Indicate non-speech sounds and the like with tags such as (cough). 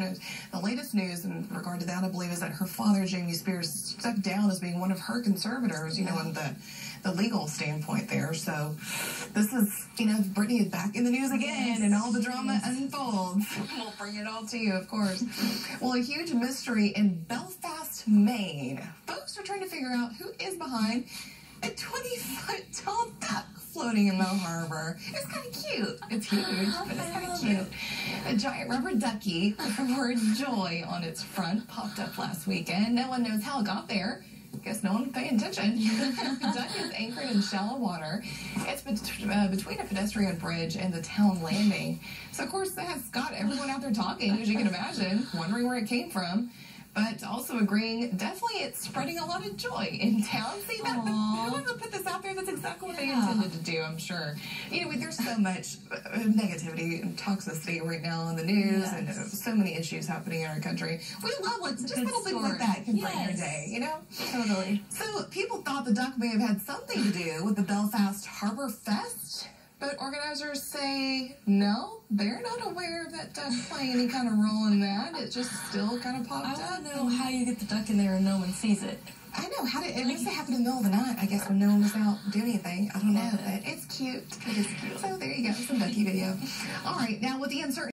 The latest news in regard to that, I believe, is that her father, Jamie Spears, stepped down as being one of her conservators, you know, in the, the legal standpoint there. So this is, you know, Britney is back in the news again and all the drama unfolds. (laughs) We'll bring it all to you, of course. Well, a huge mystery in Belfast, Maine. Folks are trying to figure out who is behind a 20 foot tall duck floating in the harbor. It's kind of cute. It's huge, but it's kind of cute. A giant rubber ducky with the word joy on its front popped up last weekend. No one knows how it got there. Guess no one's paying attention. (laughs) the duck is anchored in shallow water. It's bet- uh, between a pedestrian bridge and the town landing. So, of course, that has got everyone out there talking, as you can imagine, wondering where it came from. But also agreeing, definitely it's spreading a lot of joy in town. See, that, whoever put this out there, that's exactly what they intended to do, I'm sure. You know, there's so much uh, negativity and toxicity right now in the news and uh, so many issues happening in our country. We love like just little things like that can brighten your day, you know? Totally. So people thought the duck may have had something to do with the Belfast Harbor Fest, but organizers say no, they're not aware of that duck playing any kind of role in that. It just still kind of popped I up. want to know how you get the duck in there and no one sees it. I know how did it must have happened in the middle of the night? I guess when no one was out doing anything. I don't know, but it's cute. It is cute. So there you go, some ducky video. All right, now with the uncertainty.